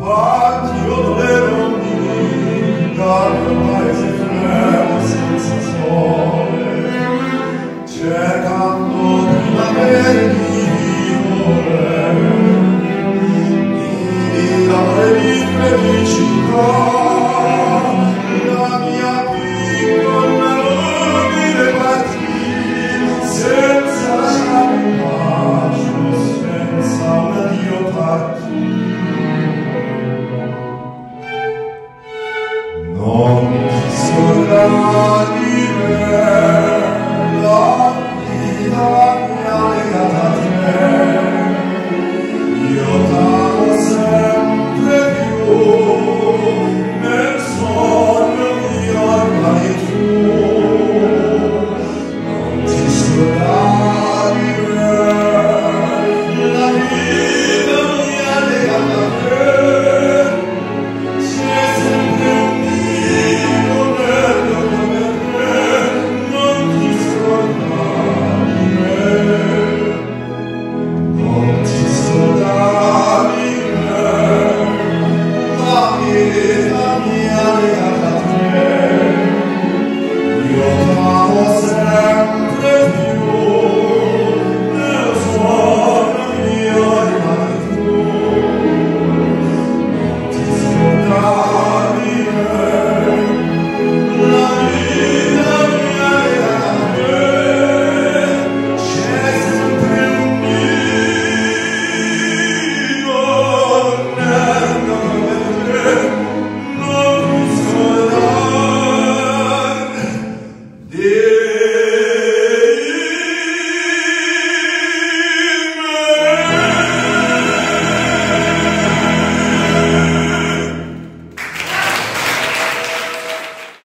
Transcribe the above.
Patio de Romina, Lord.